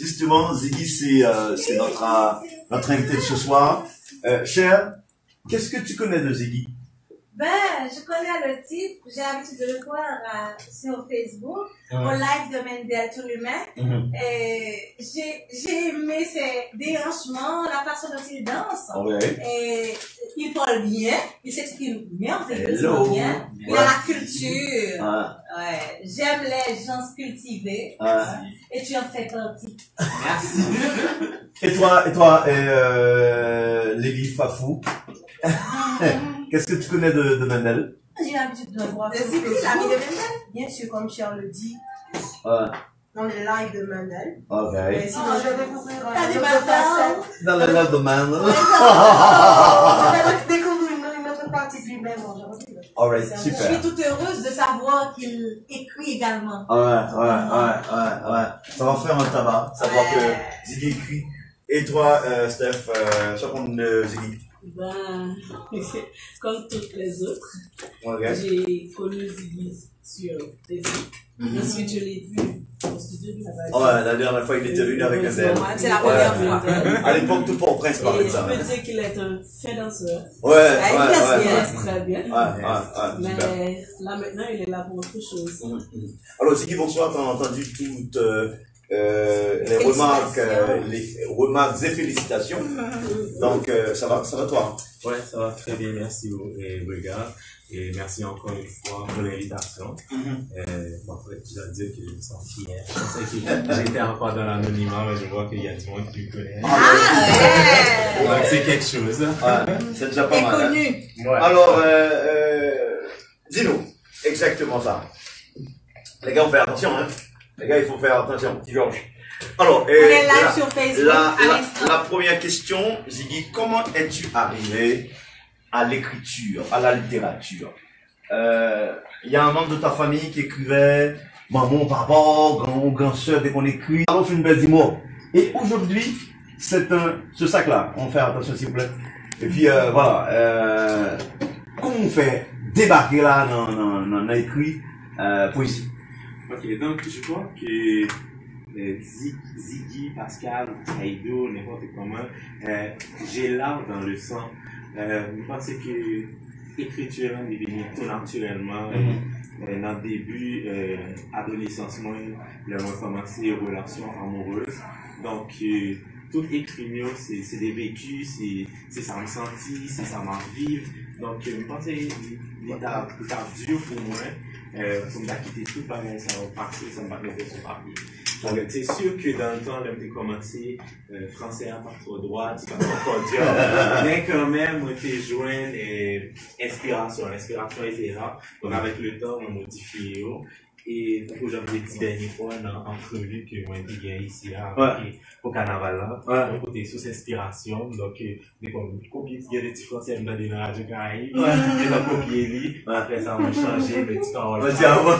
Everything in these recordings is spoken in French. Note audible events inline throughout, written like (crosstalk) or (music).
Justement, Ziggy, c'est euh, notre, euh, notre invité de ce soir. Euh, cher, qu'est-ce que tu connais de Ziggy? Ben, je connais le titre. J'ai l'habitude de le voir euh, sur Facebook, au live de Mendel Tout l'humain. Mhm. Et j'ai aimé ses déhanchements, la façon dont il danse. Ouais. Et il parle bien, il s'exprime merveilleusement bien. Il a la culture. Ah, Ouais, j'aime les gens cultivés. ah. Et tu en fais partie. Merci. Et toi, et toi, euh, Lily Fafou, (laughs) qu'est-ce que tu connais de, de Mendel? J'ai l'habitude de le voir. Facebook. l'ami de Mendel, bien sûr, comme Charles le dit, Ouais. dans les lives de Mendel. Ok. Et sinon, je vais découvrir T'as des facettes. Dans le love de Mendel. (laughs) Je vais découvrir une, autre partie de lui-même aujourd'hui. Alright, Je suis super. toute heureuse de savoir qu'il écrit également. Ouais, ouais, ouais, ouais, ouais. Ça va faire un tabac, savoir que Ziggy écrit. Et toi, euh, Steph, euh, sur ton euh, Ziggy? Ben, (laughs) comme toutes les autres, j'ai connu Ziggy sur Facebook. Ensuite, je l'ai vu au studio de la Oh, ouais, la dernière fois, il était venu avec un tel. C'est la première fois. (laughs) À l'époque, tout pour prince parlait de je ça. peux dire qu'il est un fait danseur. Ouais, ouais, Ah, il ouais, ouais. Il danse très bien. Ouais, ouais, ouais, super. Mais là maintenant, il est là pour autre chose. Mhm, mhm. Alors, Ziggy, bonsoir, t'as entendu toutes euh, euh, les remarques, euh, les remarques et félicitations. (laughs) Donc, euh, ça va, ça va toi Ouais, ça va très bien, merci et. Et merci encore une fois pour l'invitation. Euh, bon, en fait, je dois dire que je me sens fier. J'étais encore dans l'anonymat, mais je vois qu'il y a du monde qui me connaît. Ah, Donc (laughs) c'est quelque chose. Ouais, c'est déjà pas mal. hein. Ouais. Alors, euh, euh, dis-nous, exactement ça. Les gars, on fait attention, hein. Les gars, il faut faire attention, petit Georges. Alors, euh, la, sur Facebook la, à la, l'instant. la première question, Ziggy, comment es-tu arrivé à l'écriture, à la littérature? Euh, Il y a un membre de ta famille qui écrivait maman, papa, grand, grand soeur, dès qu'on écrit, alors une belle dis-moi. Et aujourd'hui, c'est un, ce sac-là, on fait attention s'il vous plaît. Et puis euh, voilà, euh, comment on fait débarquer là dans, dans, dans, dans écrit poésie? Ok, donc je crois que euh, Zig- Ziggy, Pascal, Kaido, n'importe comment, euh, j'ai l'art dans le sang. Euh, je pense que l'écriture est devenue tout naturellement. Euh, dans le début, adolescence, moi, j'ai commencé les relations amoureuses. Donc, tout écrit mieux, c'est c'est des vécus, c'est c'est ça me sentit, c'est ça m'a vivre. Donc, je pense que l'état l'état dur pour moi, euh, pour me quitter tout pareil, ça va passer, ça m'a mettre sur papier. Donc, c'est sûr que dans le temps, j'ai commencé, euh, français à pas trop droit, c'est pas trop dur. Mais quand même, moi, j'ai joint euh, inspiration. L'inspiration était là. Donc, avec le temps, E pou jan mwen ti denye fwa nan entrevi ki mwen di gen isi a pou kanaval la. Mwen kote sou s'inspirasyon. Donk de kon mwen kopye ti gen de ti fransi an mwen de nan radyo ka yi. Mwen la kopye li. Apre sa mwen chanje mwen ti parol. Mwen ti avon.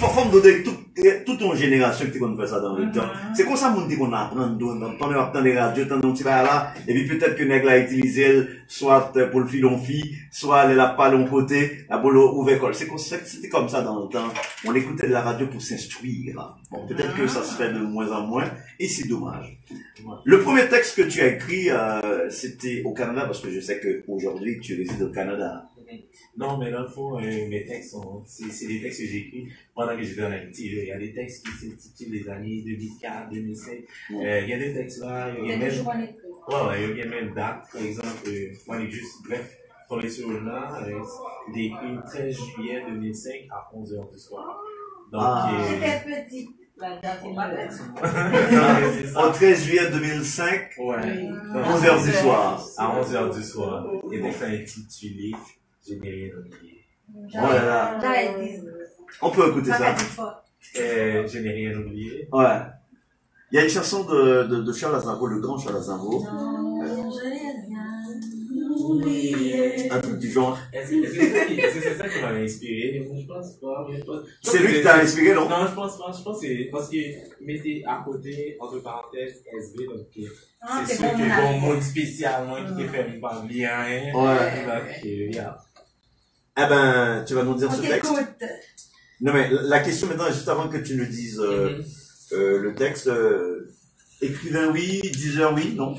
Fon do dek tout ton jenerasyon ki te kon fè sa dan mwen. Se kon sa moun di kon apren do. Ton e wap tan de radyo, tan don ti la la. E pi petèt ke neg la itilize el. Soit pou l'filon fi. Soit lè la palon pote. La bolo ouve kol. Se kon se te kom sa dan mwen. On écoutait de la radio pour s'instruire. Bon, peut-être que ça se fait de moins en moins, et c'est dommage. Le premier texte que tu as écrit, euh, c'était au Canada, parce que je sais que aujourd'hui tu résides au Canada. Non, mais dans le fond, euh, mes textes sont, c'est, c'est des textes que j'ai écrits pendant que j'étais en Haïti. Il y a des textes qui s'intitulent les années 2004, 2005. Euh, il y a des textes là, il y a même, ouais, ouais, il y a même date, par exemple, euh, moi, juste, bref, écrit le 13 juillet 2005 à 11h du soir. Donc, Ah. euh, J'étais petite. La date est mal. (laughs) non, mais c'est ça. Au 13 juillet 2005, Ouais. Donc, 11h du soir. À 11h du soir. Et donc, ça intitulé, je n'ai rien oublié. Oh là là. Dit. On peut écouter Ça. Euh, je n'ai rien oublié. Ouais. Il y a une chanson de, de, de Charles Aznavour, le grand Charles Aznavour, Non, je n'ai rien un truc du genre. Est-ce est-ce que c'est ça qui- qui m'avait inspiré? Je pense pas, mais je pense- je pense C'est lui qui t'a inspiré, non? Non, je pense pas. Je pense que c'est parce que mettez à côté, entre parenthèses, SV, donc Ah, c'est mon bon ami. monde spécialement qui te fait pas bien. Ouais. Donc, euh. Eh ben, tu vas nous dire ce texte. Non mais la question maintenant, juste avant que tu nous dises euh, Euh, le texte, écrivain oui, diseur oui, non?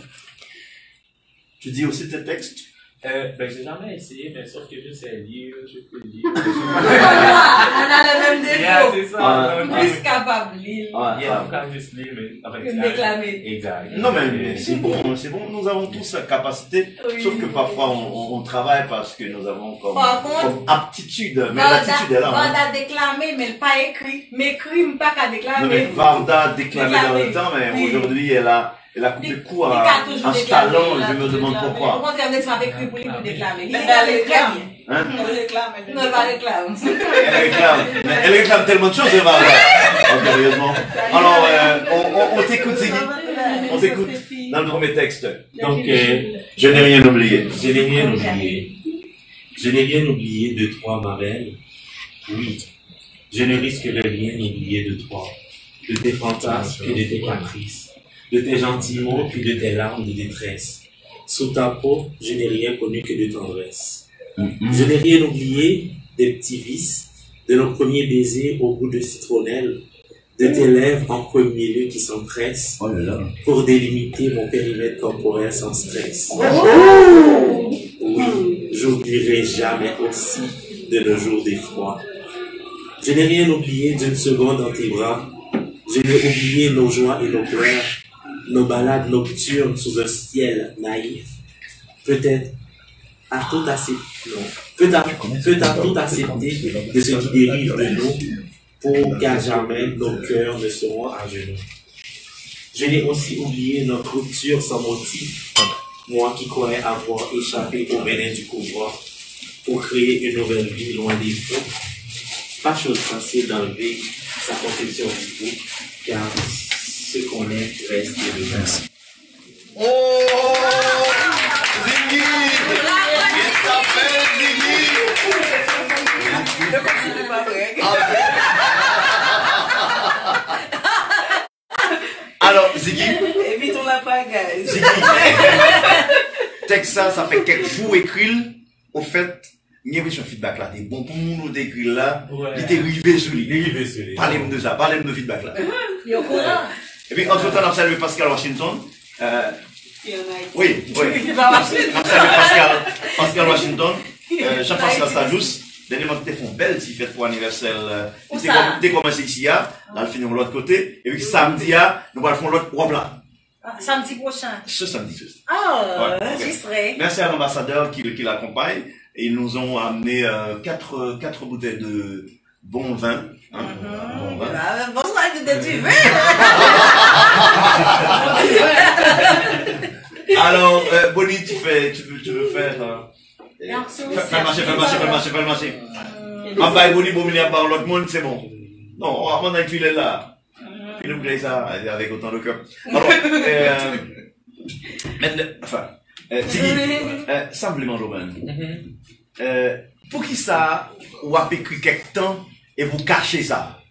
Tu dis aussi tes textes? Euh, ben, j'ai jamais essayé, mais sauf que je sais lire, je peux lire. On a le même Yeah, défaut. c'est ça. Ah, donc, Plus capable de lire Ah, Yeah, ah. peut juste lire, mais fait, que déclamer. Exact. Non mais c'est bon, c'est bon, nous avons tous la capacité, Oui. sauf que parfois on, on- travaille parce que nous avons comme, Par contre, comme aptitude, mais l'attitude est là. hein. Varda déclamer, mais pas écrit. Mais écrit, mais pas qu'à Non, mais déclamer. Varda déclamait dans le Déclamé. temps, mais Oui. aujourd'hui elle a, elle a coupé court à, déclamé, talent, je me demande déclamé. Au pourquoi. contraire, on pour lui pour déclamer. Mais (laughs) déclame elle réclame. Hein? Elle réclame, elle Non, elle va réclamer. Elle réclame, elle réclame tellement de choses, hein. Oh, sérieusement. Alors, euh, on, on, on t'écoute, Ziggy. On t'écoute dans le premier texte. Donc, euh, Je n'ai rien oublié. Je n'ai rien oublié. Je n'ai rien oublié de toi, ma belle. Oui, je ne risquerai rien oublier de toi, de tes fantasmes et de tes caprices, de tes gentils mots puis de tes larmes de détresse. Sous ta peau, je n'ai rien connu que de tendresse. Je n'ai rien oublié des petits vices, de nos premiers baisers au goût de citronnelle, de tes lèvres en premier lieu qui s'empressent, Oh pour délimiter mon périmètre corporel sans stress. Oui, j'oublierai jamais aussi de nos jours d'effroi. Je n'ai rien oublié d'une seconde dans tes bras. Je n'ai oublié nos joies et nos pleurs, nos balades nocturnes sous un ciel naïf. Peut-être à tout accepter, de ce qui dérive de nous pour qu'à jamais nos cœurs ne seront à genoux. Je n'ai aussi oublié notre rupture sans motif, moi qui croyais avoir échappé au venin du pouvoir pour créer une nouvelle vie loin des feux. Pas chose facile d'enlever sa conception du tout, car ce qu'on est reste dedans. Oh! Ziggy! Il s'appelle Ziggy! Ne continue pas, Alors, Ziggy. Évitons la pagaille. Ziggy. Texas, ça fait quelques jours écrit. Au fait, Nye wè chon feedback la, te bon pou moun ou te ekri la, li te rive sou li. Parle m de sa, parle m de feedback la. Yo kou la. Et puis, entre temps, on a salué Pascal Washington. Euh, a oui, oui. On salue Pascal, Pascal Washington, euh, Jean-Pascal Sajous. Dernièrement, tu une belle petite fête pour anniversaire. euh, t'es commencé ici, hein, là, le finir de l'autre côté. Et puis, samedi, hein, nous allons faire l'autre robe là. Ah, Samedi prochain. Ce samedi. ok. j'y serai. Merci à l'ambassadeur qui, qui l'accompagne. Et ils nous ont amené euh, quatre, quatre bouteilles de bon vin. Hein, te tu veux. Alors, euh, Bonnie, tu fais, tu veux, tu veux faire, euh, Merci. fais marché, fais le marché, fais le marché, fais le marché. Ah bah, Bonnie, bon, il par l'autre monde, c'est bon. Non, avant d'un filet là. Il nous plaît ça, avec autant de cœur. Alors, euh, maintenant, enfin, euh, euh, simplement, Romain. Euh, pour qui ça, ou a écrit quelque temps, et vous cachez ça?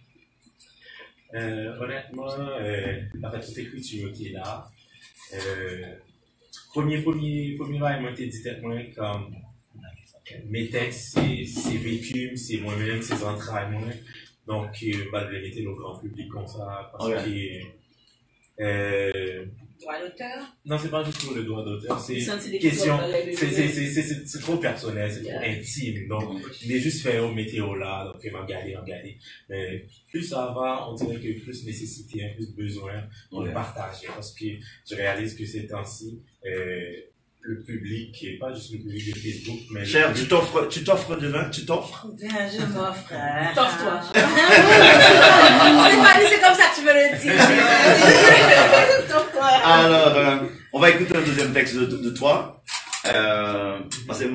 Euh, honnêtement, euh, fait, toute écriture qui est là, euh, premier, premier, premier bail, moi, t'ai dit moins comme, mes textes, c'est, vécu, c'est moi-même, c'est entrailles, moi. Donc, euh, bah, de les mettre au grand public comme ça, parce Ouais. que, euh, Droit d'auteur. non, c'est pas du tout le droit d'auteur, c'est des question, c'est, c'est, c'est, c'est, c'est- c'est trop personnel, c'est trop intime, donc, je l'ai juste fait au météo là, donc, il m'a regardé, m'a regardé. Mais, plus ça va, on dirait que plus nécessité, plus besoin, on le partage, parce que je réalise que ces temps-ci, euh, le public, et pas juste le public de Facebook, mais le Cher, tu t'offres, tu t'offres de vin, tu t'offres? Bien, je m'offre. Torse-toi. (laughs) Stéphanie, c'est comme ça que tu veux le dire. Torse-toi. (laughs) Alors, euh, on va écouter un deuxième texte de, de, de toi. Euh, parce que,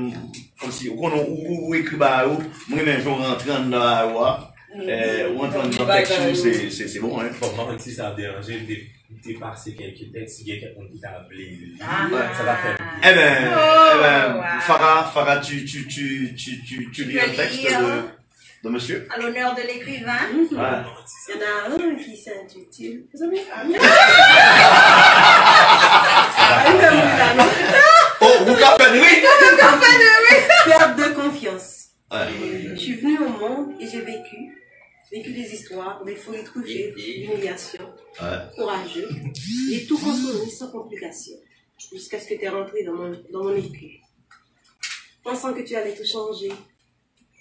comme si, ou, ou, ou écrit bah, ou, moi, même, je rentre dans la loi, euh, ou entrer dans le texte, c'est, c'est, c'est bon, hein. Pour moi, si ça a dérangé, dé- dépasser quelques textes, il y a quelqu'un qui t'a appelé. Ah. Ouais, ça va faire. Eh ben, Oh, eh ben, wow. Farah, Farah, tu, tu, tu, tu, tu, tu lis un texte lire. de, de monsieur? À l'honneur de l'écrivain. Ouais. Il y en a un qui s'intitule. Vous savez (laughs) Oh, vous oui! (laughs) Perte de confiance. Ouais. Je suis venue au monde et j'ai vécu. Vécu des histoires, des folies truffées, d'humiliation, Ouais. courageux. J'ai tout construit sans complication, jusqu'à ce que tu es rentré dans mon, dans mon écu. Pensant que tu allais tout changer.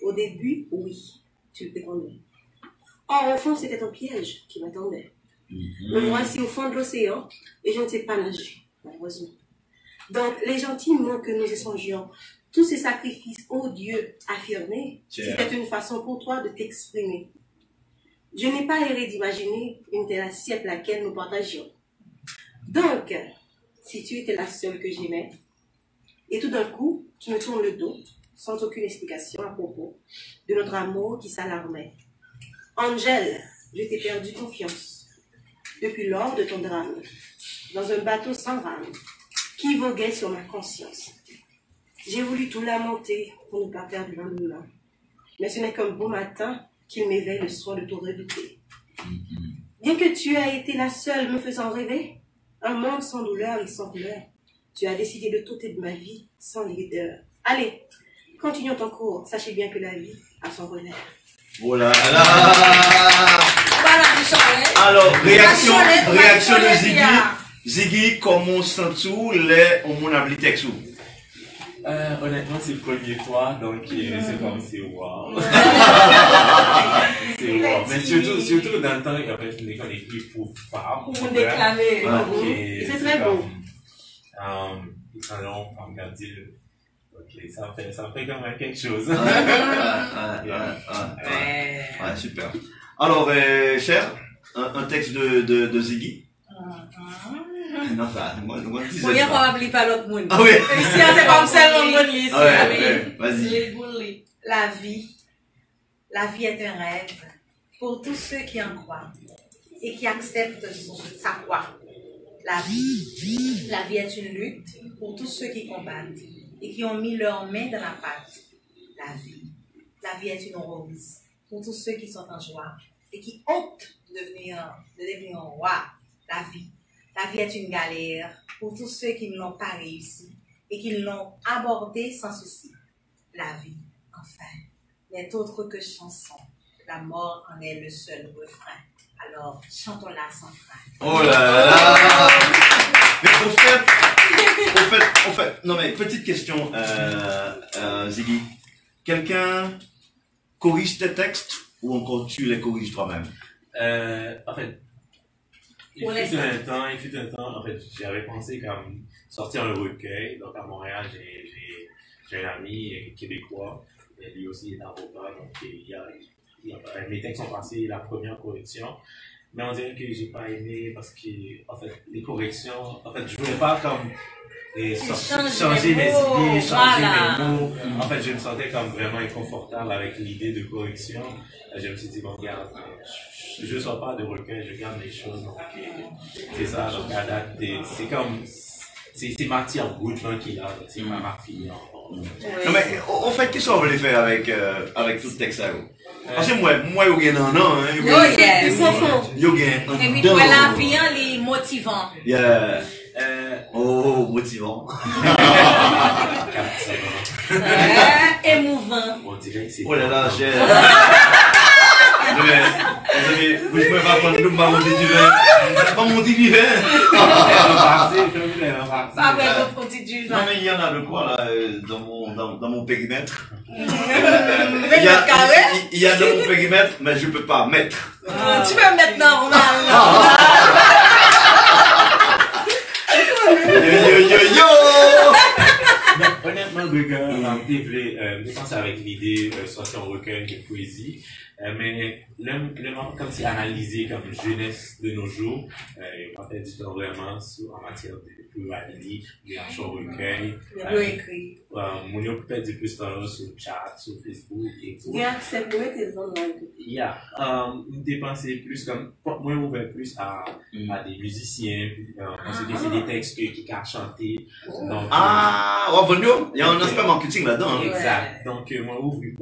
Au début, oui, tu le prétendais. Or, au fond, c'était un piège qui m'attendait. Me voici au fond de l'océan et je ne sais pas nager, malheureusement. Donc, les gentils mots que nous échangions, tous ces sacrifices odieux affirmés, c'était une façon pour toi de t'exprimer. Je n'ai pas erré d'imaginer une telle assiette laquelle nous partagions. Donc, si tu étais la seule que j'aimais, et tout d'un coup, tu me tournes le dos, sans aucune explication à propos de notre amour qui s'alarmait. Angèle, je t'ai perdu confiance. Depuis lors de ton drame, dans un bateau sans rame, qui voguait sur ma conscience. J'ai voulu tout lamenter pour ne pas perdre le lendemain. Mais ce n'est qu'un beau matin qu'il m'éveille le soin de tout redouter. Bien que tu aies été la seule me faisant rêver, un monde sans douleur et sans couleur, tu as décidé de t'ôter de ma vie sans leader. Allez, continuons ton cours. Sachez bien que la vie a son revers. Oh là là Voilà, Charlotte. Alors, réaction, réaction de Ziggy. Ziggy, comment sens-tu les au mon appli texte Euh, honnêtement, c'est la première fois, donc euh, c'est comme c'est wow. (laughs) c'est wow. Mais surtout, surtout dans le temps, en fait, je qu'on écrit pour femmes. Pour me déclamer. C'est très beau. Euh, là, on va regarder. Ok, ça fait, ça fait quand même quelque chose. (laughs) Ouais, ouais, ouais, ouais, ouais. Ouais, super. Alors, euh, cher, un, un texte de, de, de Ziggy (laughs) Ah le monde ici. Ah ouais, (laughs) oui. ouais, vas-y. Les boules. La vie, la vie est un rêve pour tous ceux qui en croient et qui acceptent son- sa croix. La vie, la vie est une lutte pour tous ceux qui combattent et qui ont mis leurs mains dans la pâte. La vie, la vie est une rose pour tous ceux qui sont en joie et qui optent de devenir, de devenir un roi. La vie, la vie est une galère pour tous ceux qui ne l'ont pas réussi et qui l'ont abordée sans souci. La vie, enfin, n'est autre que chanson. La mort en est le seul refrain. Alors, chantons-la sans frein. Oh là là Mais au fait, au fait, au fait, non mais petite question, euh, euh, Ziggy. Quelqu'un corrige tes textes ou encore tu les corriges toi-même? Euh, en fait, il fut un temps, il fut un temps, en fait, j'avais pensé comme sortir un recueil. Donc à Montréal, j'ai, j'ai, j'ai un ami québécois, et lui aussi est avocat, donc il y a, il y a- mes textes sont passés la première correction. Mais on dirait que j'ai pas aimé parce que, en fait, les corrections, en fait, je voulais pas comme et changer mes idées, changer voilà. mes mots. En fait, je me sentais comme vraiment inconfortable avec l'idée de correction. Euh, Je me suis dit, bon, regarde, euh, je ne sors pas de recueil, je garde les choses. Donc, euh, c'est ça, donc à date, euh, c'est comme, c'est c'est matière brute là qu'il a, donc c'est raffiné encore. Non mais, au, fait, qu'est-ce qu'on voulait faire avec, euh, avec tout le texte là Parce que moi, moi, yo gen un an, hein, yes. yo gen un Et puis, la hein, les motivants. Yeah. Oh, motivant. Euh, émouvant. On dirait que c'est. Oh là là. Non mais, vous ne pouvez pas prendre le pas monter du vin. Pas monter du vin. Elle va partir, je veux elle va partir. Pas après d'autres petits du Non vin. mais il y en a de quoi là, euh, dans mon, dans, dans mon périmètre. Il y, a, il, il y a dans mon périmètre, mais je peux pas mettre. Euh, Tu peux mettre normal. Yo yo yo yo Mais honnêtement, Gregor, euh, euh, je avec l'idée de sortir un recueil de poésie, euh, mais le, comme c'est analysé comme jeunesse de nos jours, euh, en fait, du vraiment en matière de pluralite, li an son rekèy. Yo ekri. Moun yo pwè di pwè stan yo sou chat, sou Facebook, eto. Ya, se pou ete zon lan. Ya, m depanse plus kam, mwen ouve plus a de müzisyen, anse de se de tekst ki ka chante. Ah, wap ah, oh, bon yo, yon aspem marketing la dan. Exact, donk mwen ouve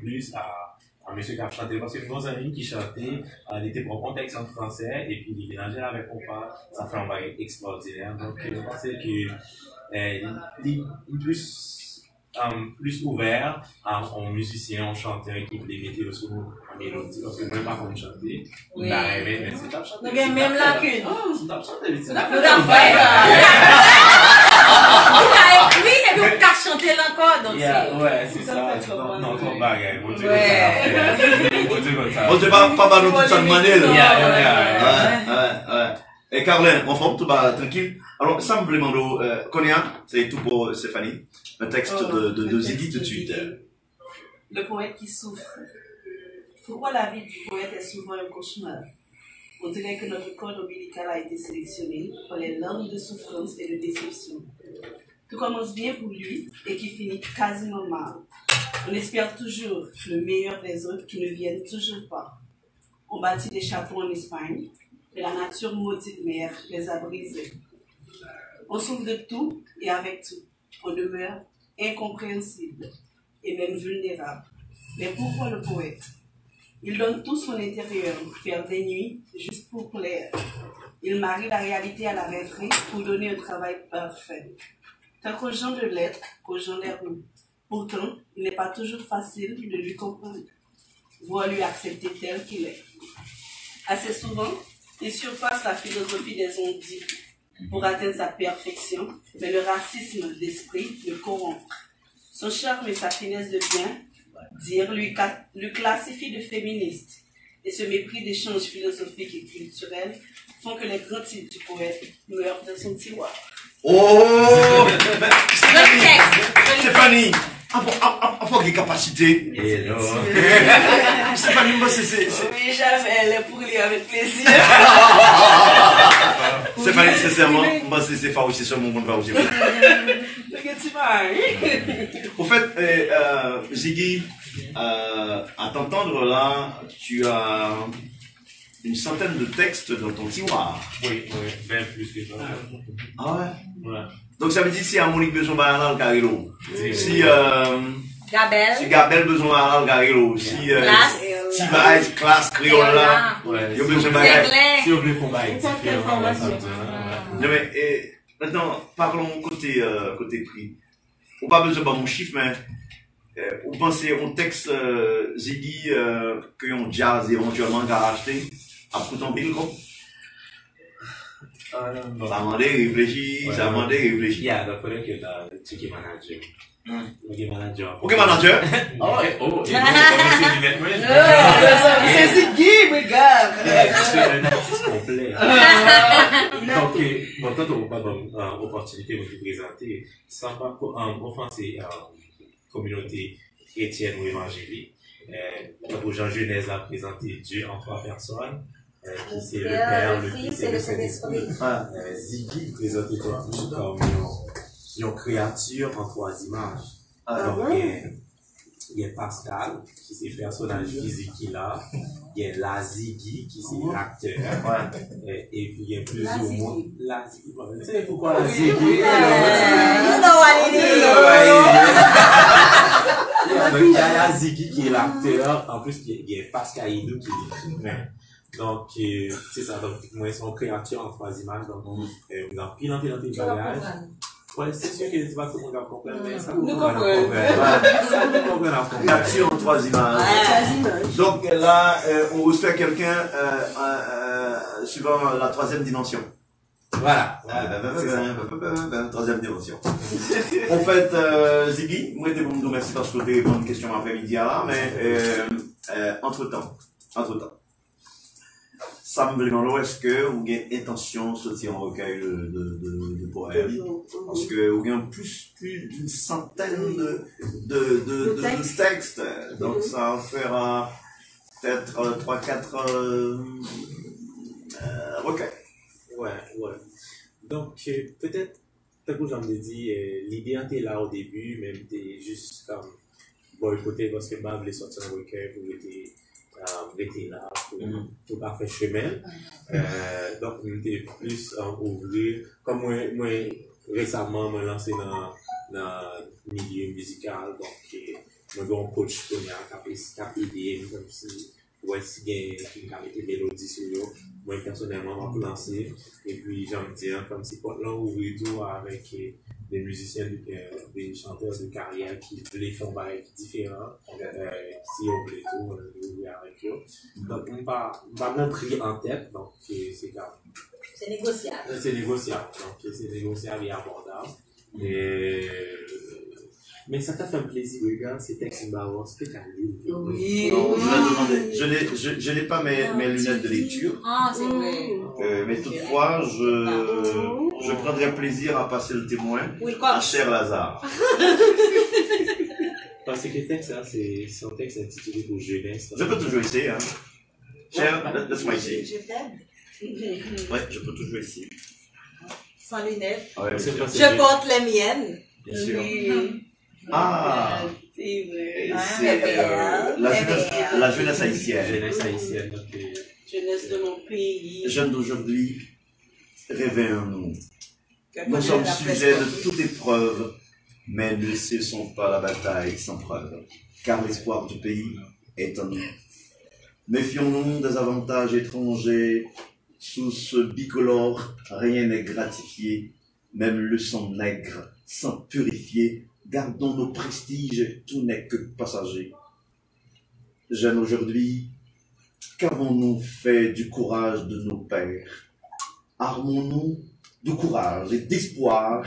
plus a un monsieur qui a chanté, parce que nos amis qui chantaient, euh, il était en contexte en français, et puis il mélangeait avec mon père, ça fait un bail extraordinaire. Donc, euh, je pensais que, euh, il, plus, um, plus ouvert en, musicien, en chanteur, qui voulait mettre le solo en mélodie, parce que moi, pas comme chanter, oui. bah, mais, mais c'est top chanter. Donc, même lacune. Oh, c'est top chanter, c'est top chanter. (laughs) Non, mal. non, trop bagaille. Mon Dieu, Ouais. comme ça. Mon Dieu, comme ça. (laughs) Bon, c'est pas, pas mal tout ça de manière, là. Yeah, yeah, yeah. Ouais, ouais, ouais. Et Carlin, en forme, tout va tranquille. Alors, ça me demande, euh, Konya, c'est tout pour Stéphanie. Un texte Oh, de, texte tout de suite. Le poète qui souffre. Pourquoi la vie du poète est souvent un cauchemar? On dirait que notre corde ombilical a été sélectionné par les larmes de souffrance et de déception. Tout commence bien pour lui et qui finit quasiment mal. On espère toujours le meilleur des autres qui ne viennent toujours pas. On bâtit des châteaux en Espagne, mais la nature maudite mère les a brisés. On souffre de tout et avec tout. On demeure incompréhensible et même vulnérable. Mais pourquoi le poète? Il donne tout son intérieur pour faire des nuits juste pour plaire. Il marie la réalité à la rêverie pour donner un travail parfait. Tant qu'aux gens de l'être qu'aux gens des. Pourtant, il n'est pas toujours facile de lui comprendre, voire lui accepter tel qu'il est. Assez souvent, il surpasse la philosophie des ondits pour atteindre sa perfection, mais le racisme d'esprit le corrompt. Son charme et sa finesse de bien dire lui, lui classifient de féministe. Et ce mépris d'échanges philosophiques et culturels font que les grands titres du poète meurent dans son tiroir. Oh! Stéphanie! Ah bon, ah, ah, ah, pas de capacité. Hello. (laughs) Stéphanie, moi, c'est, Oui, jamais, elle est pour lire avec plaisir. (laughs) Stéphanie, sincèrement, moi, c'est, c'est farouche, sur mon monde farouche. (laughs) Au fait, euh, euh, Ziggy, euh, à t'entendre là, tu as une centaine de textes dans ton tiroir. Oui, oui, bien plus que ça. Ah ouais? Ouais. Donc ça veut dire si Monique besoin d'un. Oui. Si, euh, si Gabel besoin d'un le carrelo. Si, euh, Classe. si Baez, classe, créole là. Ouais. Il y a besoin clair. Si on veut qu'on s'entendre. Non, mais, eh, maintenant, parlons côté, euh, côté prix. On pas besoin de mon chiffre, mais, euh, vous pensez au texte, euh, Ziggy, euh, que on jazz éventuellement qu'à acheter, à coûter en pile, quoi. Ah, non, bon. Ça m'a demandé réfléchir, Ouais, ça m'a demandé réfléchir. Yeah, donc faudrait que t'as le ticket manager. Hmm. Ok, manager. Ok, manager. (laughs) Oh, (laughs) oh, maître, ouais. C'est Ziggy, regarde. C'est un artiste complet. (laughs) Donc, euh, bon, quand on va avoir une opportunité de vous présenter, pas co- euh, offenser la communauté chrétienne ou évangélique, euh, donc, Jean Genèse a présenté Dieu en trois personnes, euh, qui c'est le Père, le Fils et le Saint-Esprit. Ah. Euh, Ziggy présente toi comme une, une créature en trois images. Ah, Donc, il y a- il y a Pascal, qui c'est le personnage physique qu'il a. Il y a la Ziggy, qui c'est l'acteur. Ouais. Et, et puis, il y a plus La ou moins. La Ziggy. Bon, Tu sais pourquoi la Ziggy? You know what it is. (laughs) Donc, il y a la Ziggy qui est l'acteur. En plus, il y a- Pascal Hidou qui est. Donc, euh, c'est ça. Donc, moi, ils sont créatures en trois images. Donc, euh, dans pile en pile en pile de bagages. Ouais, c'est sûr que c'est pas tout le monde va comprendre, mais ça Nous comprend. Ça nous comprend, on. Créature en trois images. Donc là, euh, on reçoit quelqu'un euh, suivant la troisième dimension. Voilà. Bah, bah, bah, Troisième dimension. (laughs) en fait, Ziggy, moi, je vous remercie parce que vous avez répondu à une question après-midi là, mais entre-temps, entre-temps, ça me demande est-ce que vous avez intention de sortir un recueil de, de, de, de poèmes Parce que vous avez plus, plus d'une centaine de, de, de, de, de textes. Donc ça fera peut-être euh, 3-4 euh, euh, recueils. Ouais, ouais. Donc, euh, peut-être, comme que j'en ai dit, euh, l'idée était là au début, même t'es juste comme boycotté parce que bah, voulait sortir un recueil pour être, vete la pou mm. pa fe chemen. Mm. Euh, Donk mwen te plus an ouvri. Kom mwen resaman mwen lanse nan midye mizikal. Donk mwen bon kouch konye an kapi ideye mwen kom si wè si gen yon kamete melodi sou yo. Mwen personelman mwen pou lanse, e pi jan mwen diyan, kom si pot lan ou tou avèk eh, des musiciens, euh, des chanteurs de carrière qui voulaient faire un bail différent, euh, si on voulait tout, on voulait avec eux. Donc, on va, va même pris en tête, donc c'est c'est grave. C'est négociable. C'est négociable, donc c'est négociable et abordable. Et, mais ça t'a fait un plaisir, regarde, ces textes Mbawa, c'est que t'as lu. Oui. Non, je vais demander. Je n'ai, je, je n'ai pas mes, mes lunettes de lecture, Ah, c'est vrai. euh, mais toutefois, je, je prendrai plaisir à passer le témoin Will à cher Lazare. (laughs) Parce que le texte, hein, c'est c'est un texte intitulé pour jeunesse. Je peux toujours essayer, hein. Cher, laisse-moi essayer. Je t'aime. Ouais, je peux toujours essayer. Sans lunettes. Ah ouais, Je porte les miennes. bien sûr. Oui. Ah, C'est vrai. mais euh, la, jeunesse, la jeunesse haïtienne. jeunesse haïtienne, Jeunesse de mon pays. Jeunes d'aujourd'hui, réveillons-nous. Nous sommes sujets de toute épreuve, mais ne cessons pas la bataille sans preuve, car l'espoir du pays est en nous. Méfions-nous des avantages étrangers, sous ce bicolore, rien n'est gratifié, même le sang nègre, sans purifier, gardons nos prestiges, tout n'est que passager. Jeunes aujourd'hui, qu'avons-nous fait du courage de nos pères? Armons-nous de courage et d'espoir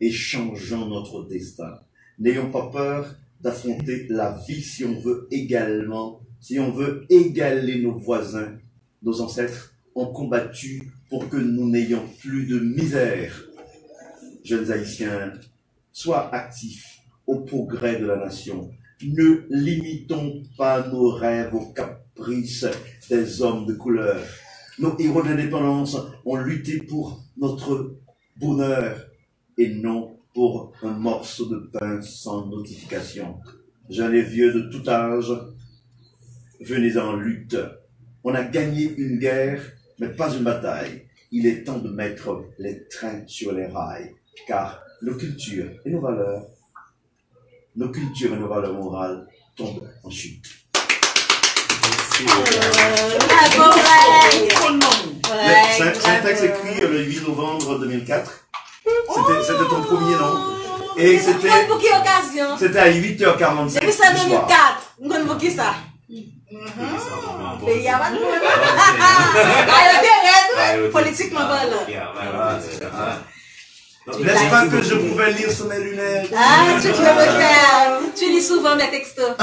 et changeons notre destin. N'ayons pas peur d'affronter la vie si on veut également, si on veut égaler nos voisins. Nos ancêtres ont combattu pour que nous n'ayons plus de misère. Jeunes haïtiens, sois actifs au progrès de la nation. Ne limitons pas nos rêves aux caprices des hommes de couleur. Nos héros d'indépendance ont lutté pour notre bonheur et non pour un morceau de pain sans notification. Jeunes et vieux de tout âge, venez en lutte. On a gagné une guerre, mais pas une bataille. Il est temps de mettre les trains sur les rails, car nos cultures et nos valeurs, nos cultures et nos valeurs morales tombent en chute. C'est un texte écrit le 8 novembre 2004. C'était ton premier nom. Et c'était Moi, pour quelle occasion? c'était à 8h45 Depuis ça, du soir. 2004. Nous connaissons qui ça? merci. Il y a pas de problème. Ah, Ah, Ah. Politiquement parlant. Donc, N'est-ce merci pas que je pouvais lire sur mes lunettes? Ah, tu peux me faire. Tu lis souvent mes textos. (laughs)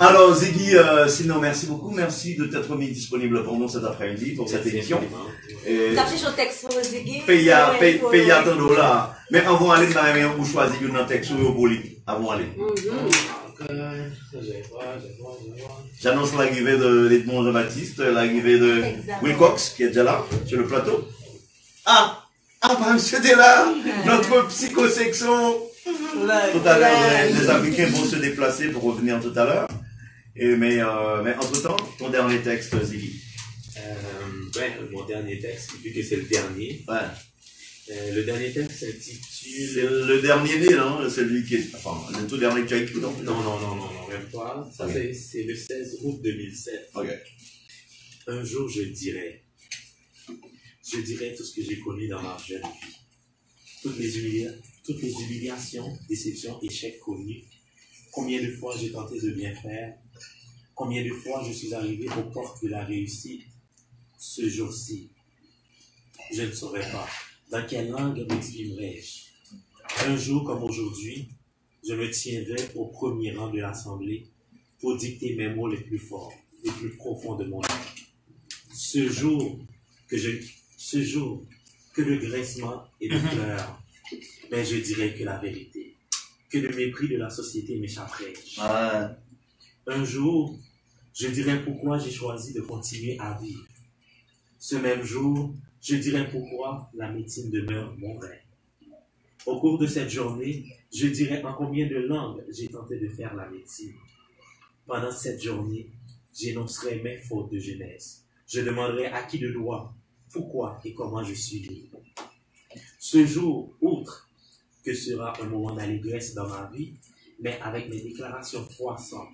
Alors Ziggy, euh, sinon merci beaucoup, merci de t'être mis disponible pour nous cet après-midi pour cette émission. T'as pris ton texte pour Ziggy? paye à ton dollar. Mais avant d'aller pour choisir une texte ou pour lui. Avant d'aller. Voir. J'annonce l'arrivée de Edmond Jean-Baptiste, l'arrivée de Exactement. Will Cox qui est déjà là sur le plateau. Ah ah bah là, notre psychosection. Tout à l'heure, les, les Africains vont se déplacer pour revenir tout à l'heure. Et mais euh, mais entre temps, ton dernier texte, Ziggy. Euh, ben, mon dernier texte, vu que c'est le dernier, Ouais. euh, le dernier texte C'est s'intitule. le dernier né, non Celui qui est. Enfin, le tout dernier que tu as écrit, non Non, non, non, non, non, même pas. Ça, Ok. c'est- c'est le 16 août 2007. Ok. Un jour, je dirai. Je dirai tout ce que j'ai connu dans ma jeune vie. Toutes les, humilia- toutes les humiliations, déceptions, échecs connus. Combien de fois j'ai tenté de bien faire? Combien de fois je suis arrivé aux portes de la réussite. Ce jour-ci, je ne saurais pas. Dans quelle langue m'exprimerai-je Un jour comme aujourd'hui, je me tiendrai au premier rang de l'Assemblée pour dicter mes mots les plus forts, les plus profonds de mon âme. Ce jour que je, ce jour que de graissement et de pleurs, mais je dirais que la vérité, que le mépris de la société m'échapperait. Ouais. Un jour, je dirais pourquoi j'ai choisi de continuer à vivre. Ce même jour, je dirais pourquoi la médecine demeure mon rêve. Au cours de cette journée, je dirais en combien de langues j'ai tenté de faire la médecine. Pendant cette journée, j'énoncerai mes fautes de jeunesse. Je demanderai à qui de droit, pourquoi et comment je suis libre. Ce jour, outre que sera un moment d'allégresse dans ma vie, mais avec mes déclarations croissantes,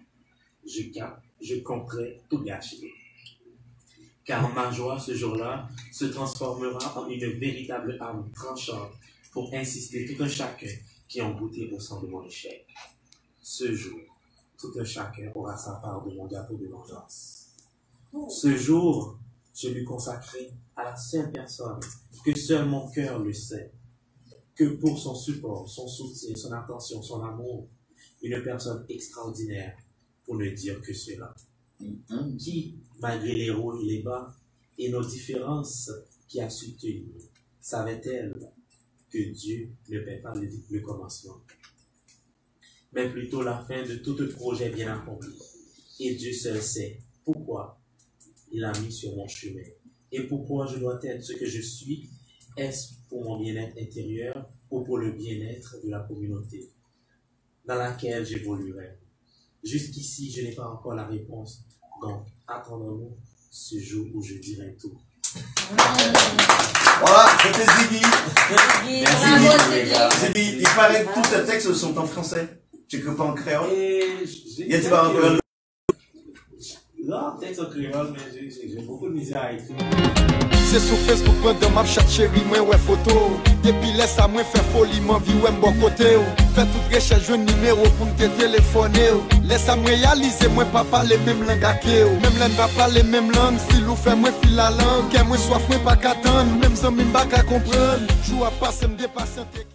je, cap- je compterai tout gâcher. Car ma joie ce jour-là se transformera en une véritable arme tranchante pour insister tout un chacun qui ont goûté au sang de mon échec. Ce jour, tout un chacun aura sa part de mon gâteau de vengeance. Ce jour, je lui consacrerai à la seule personne que seul mon cœur le sait, que pour son support, son soutien, son attention, son amour, une personne extraordinaire pour ne dire que cela. Qui, malgré les hauts et les bas et nos différences qui a su tenir, savait-elle que Dieu ne paie pas le, le commencement, mais plutôt la fin de tout projet bien accompli. Et Dieu seul sait pourquoi il a mis sur mon chemin et pourquoi je dois être ce que je suis. Est-ce pour mon bien-être intérieur ou pour le bien-être de la communauté dans laquelle j'évoluerai? Jusqu'ici, je n'ai pas encore la réponse. Donc, attendons-nous ce jour où je dirai tout. Voilà, c'était Ziggy. Bravo, Ziggy. Il paraît que tous tes textes sont en français. Tu n'écris pas en créole. Et j'ai Y a-t-il pas un peu Non, en créole, mais beaucoup de misère à écrire. Se sou Facebook mwen dan map chat chéri mwen wè foto Depi lè sa mwen fè foli man vi wè mbon kote ou Fè tout reche jwen nimero pou mte telefone ou Lè sa mwen realize mwen pa pale mèm lang ake ou Mèm lè nba pale mèm lang, stil ou fè mwen fil la lang Kè mwen soaf mwen pa katan, mèm zan mwen baka kompran Jou a pase mde pasante ki